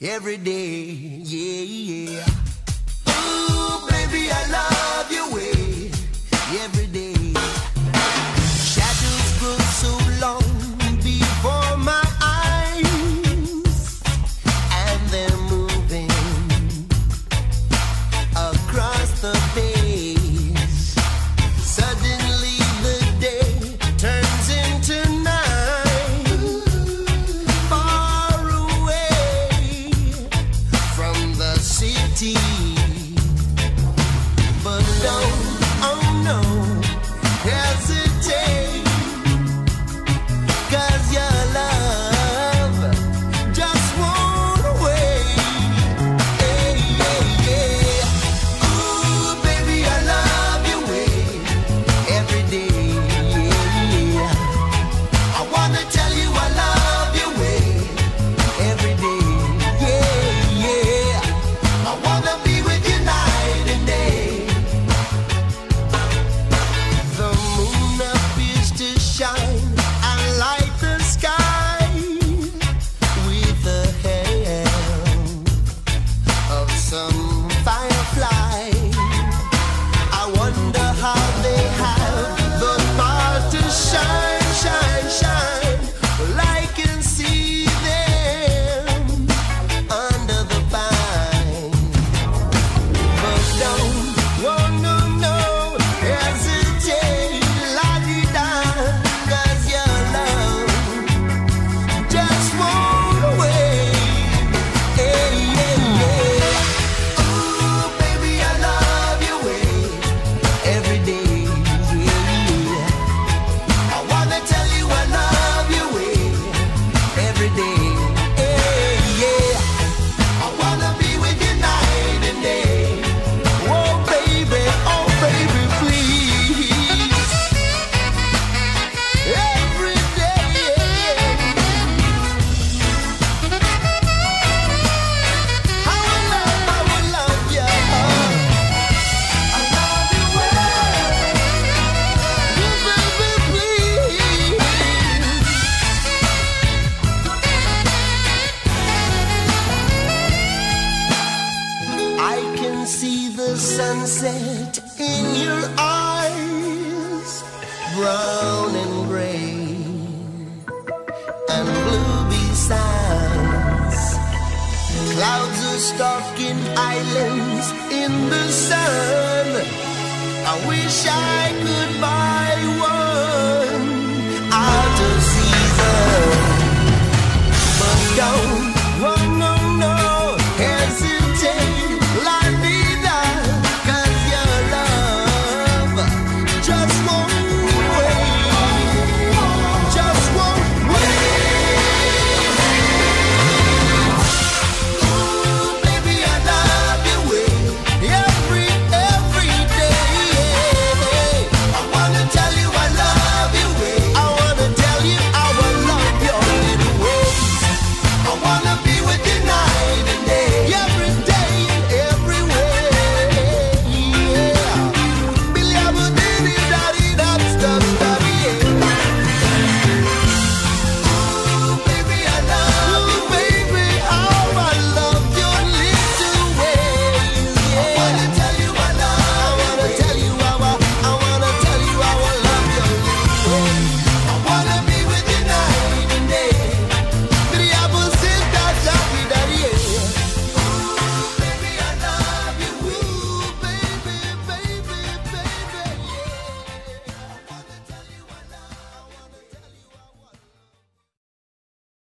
every day. Yeah, yeah. sunset in your eyes, brown and gray, and blue besides. Clouds are stalking islands in the sun. I wish I could buy one out just.